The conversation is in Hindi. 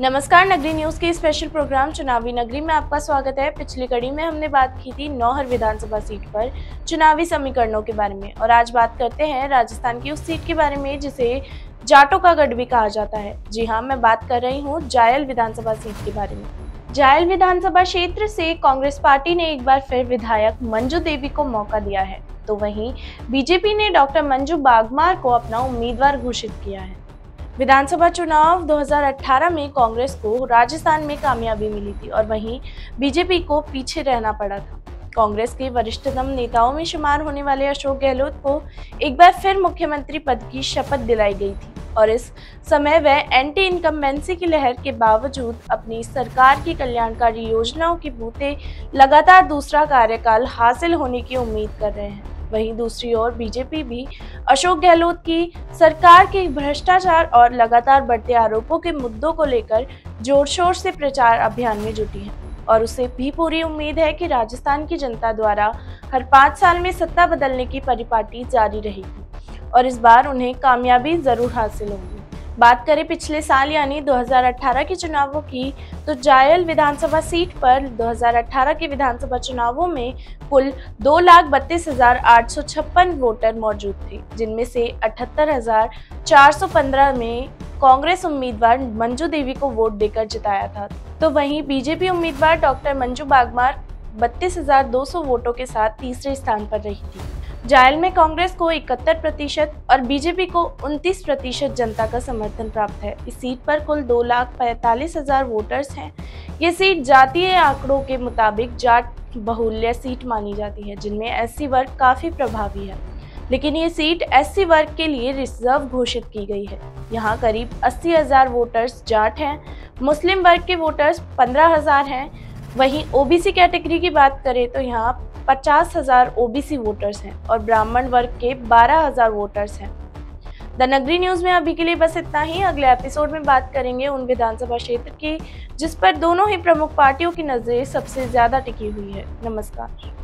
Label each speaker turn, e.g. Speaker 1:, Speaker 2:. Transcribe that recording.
Speaker 1: नमस्कार नगरी न्यूज़ के स्पेशल प्रोग्राम चुनावी नगरी में आपका स्वागत है। पिछली कड़ी में हमने बात की थी नौहर विधानसभा सीट पर चुनावी समीकरणों के बारे में और आज बात करते हैं राजस्थान की उस सीट के बारे में जिसे जाटों का गढ़ भी कहा जाता है। जी हाँ मैं बात कर रही हूँ जायल विधानसभा सीट के बारे में। जायल विधानसभा क्षेत्र से कांग्रेस पार्टी ने एक बार फिर विधायक मंजू देवी को मौका दिया है। तो वहीं बीजेपी ने डॉक्टर मंजू बागमार को अपना उम्मीदवार घोषित किया है। विधानसभा चुनाव 2018 में कांग्रेस को राजस्थान में कामयाबी मिली थी और वहीं बीजेपी को पीछे रहना पड़ा था। कांग्रेस के वरिष्ठतम नेताओं में शुमार होने वाले अशोक गहलोत को एक बार फिर मुख्यमंत्री पद की शपथ दिलाई गई थी और इस समय वह एंटी इनकम्बेंसी की लहर के बावजूद अपनी सरकार की कल्याणकारी योजनाओं के बूते लगातार दूसरा कार्यकाल हासिल होने की उम्मीद कर रहे हैं। वहीं दूसरी ओर बीजेपी भी अशोक गहलोत की सरकार के भ्रष्टाचार और लगातार बढ़ते आरोपों के मुद्दों को लेकर ज़ोर शोर से प्रचार अभियान में जुटी है। और उसे भी पूरी उम्मीद है कि राजस्थान की जनता द्वारा हर पाँच साल में सत्ता बदलने की परिपाटी जारी रहेगी। और इस बार उन्हें कामयाबी ज़रूर हासिल होगी। बात करें पिछले साल यानी 2018 के चुनावों की तो जायल विधानसभा सीट पर 2018 के विधानसभा चुनावों में कुल दो लाख बत्तीस हज़ार आठ सौ छप्पन वोटर मौजूद थे, जिनमें से अठहत्तर हज़ार चार सौ पंद्रह में कांग्रेस उम्मीदवार मंजू देवी को वोट देकर जिताया था। तो वहीं बीजेपी उम्मीदवार डॉक्टर मंजू बागमार बत्तीस हज़ार दो सौ वोटों के साथ तीसरे स्थान पर रही थी। जायल में कांग्रेस को इकहत्तर प्रतिशत और बीजेपी को 29 प्रतिशत जनता का समर्थन प्राप्त है। इस सीट पर कुल दो लाख पैंतालीस हज़ार वोटर्स हैं। ये सीट जातीय आंकड़ों के मुताबिक जाट बहुल्य सीट मानी जाती है, जिनमें एससी वर्ग काफ़ी प्रभावी है। लेकिन ये सीट एससी वर्ग के लिए रिज़र्व घोषित की गई है। यहाँ करीब अस्सी हज़ार वोटर्स जाट हैं, मुस्लिम वर्ग के वोटर्स पंद्रह हज़ार हैं वहीं ओबीसी कैटेगरी की बात करें तो यहाँ पचास हज़ार ओबीसी वोटर्स हैं और ब्राह्मण वर्ग के बारह हज़ार वोटर्स हैं। द नगरी न्यूज़ में अभी के लिए बस इतना ही। अगले एपिसोड में बात करेंगे उन विधानसभा क्षेत्र की, जिस पर दोनों ही प्रमुख पार्टियों की नज़रें सबसे ज़्यादा टिकी हुई है। नमस्कार।